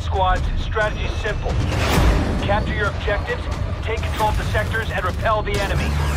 squads, Strategy simple. Capture your objectives, take control of the sectors, and repel the enemy.